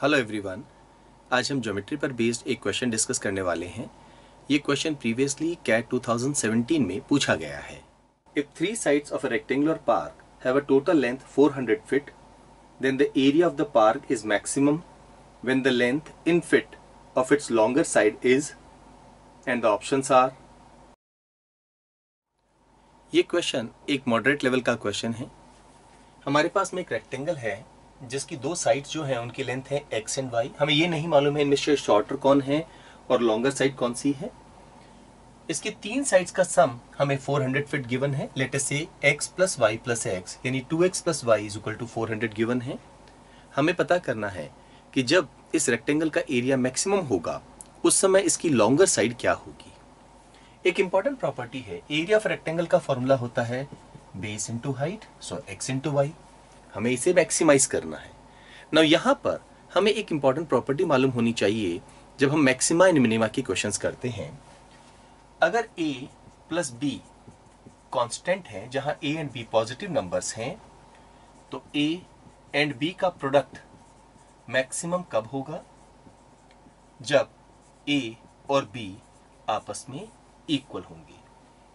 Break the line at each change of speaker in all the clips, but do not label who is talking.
Hello everyone आज हम geometry पर बेस्ड एक क्वेश्चन डिस्कस करने वाले हैं। ये क्वेश्चन प्रीवियसली कैट 2017 में पूछा गया है। If three sides of a rectangular park have a total length 400 feet then the area of the park is maximum when the length in feet of its longer side is and the options are ये question एक moderate level का question है। हमारे पास में एक rectangle है। जिसकी दो साइड्स जो हैं, उनकी लेंथ है एक्स एंड वाई हमें ये नहीं मालूम है, इनमें से शॉर्टर कौन है और लॉन्गर साइड कौन सी है। इसके तीन साइड्स का सम हमें 400 फीट गिवन है। लेटेस्ट से x plus y plus x यानी 2x plus y is equal to four given है। हमें पता करना है कि जब इस रेक्टेंगल का एरिया मैक्सिमम होगा, उस समय इसकी लॉन्गर साइड क्या होगी। एक इंपॉर्टेंट प्रॉपर्टी है एरिया ऑफ़ रेक्टेंगल का फॉर्मूला होता है base into height so x into y हमें इसे मैक्सिमाइज करना है। ना यहाँ पर हमें एक इंपॉर्टेंट प्रॉपर्टी मालूम होनी चाहिए, जब हम मैक्सिमा एंड मिनिमा के क्वेश्चंस करते हैं। अगर ए प्लस बी कॉन्स्टेंट है, जहाँ a and b positive numbers हैं तो a एंड बी का प्रोडक्ट मैक्सिमम कब होगा? जब ए और बी आपस में इक्वल होंगे।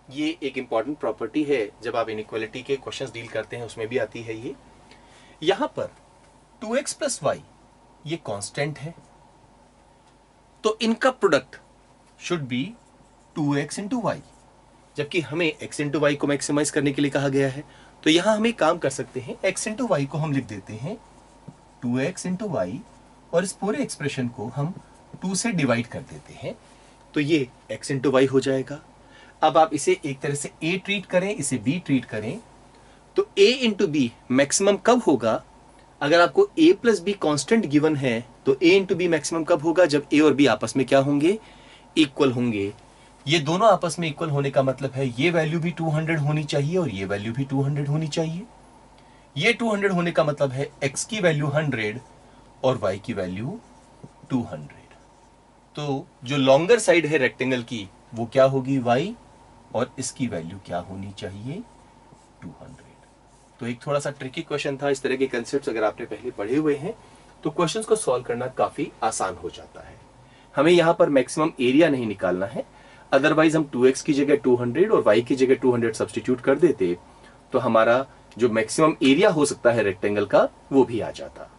ये एक इंपॉर्टेंट प्रॉपर्टी है, जब आप इनइक्वालिटी के क्वेश्चंस डील करते हैं, उसमें भी आती है ये। यहाँ पर 2x एक्स प्लस वाई, ये कांस्टेंट है। तो इनका product should be 2x x into y, जबकि हमें x इंटू वाई को मैक्सिमाइज करने के लिए कहा गया है। तो यहाँ हम एक काम कर सकते हैं x इंटू वाई को हम लिख देते हैं 2x एक्स इंटू वाई, और इस पूरे एक्सप्रेशन को हम 2 से डिवाइड कर देते हैं। तो ये x इंटू वाई हो जाएगा। अब आप इसे एक तरह से a ट्रीट करें, इसे b ट्रीट करें तो a इंटू बी मैक्सिमम कब होगा? अगर आपको a plus b constant given है तो a इंटू बी मैक्सिमम कब होगा? जब a और b आपस में क्या होंगे? इक्वल होंगे। ये दोनों आपस में इक्वल होने का मतलब है, ये वैल्यू भी 200 होनी चाहिए और ये वैल्यू भी 200 होनी चाहिए। ये 200 होने का मतलब है x की वैल्यू 100 और y की वैल्यू 200 तो जो लॉन्गर साइड है रेक्टेंगल की, वो क्या होगी y? और इसकी वैल्यू क्या होनी चाहिए? 200 तो एक थोड़ा सा ट्रिकी क्वेश्चन था इस तरह के कंसेप्ट अगर आपने पहले पढ़े हुए हैं तो क्वेश्चन को सॉल्व करना काफ़ी आसान हो जाता है। हमें यहाँ पर मैक्सिमम एरिया नहीं निकालना है। अदरवाइज़ हम 2x की जगह 200 और y की जगह 200 सब्सटीट्यूट कर देते तो हमारा जो मैक्सिमम एरिया हो सकता है रेक्टेंगल का, वो भी आ जाता।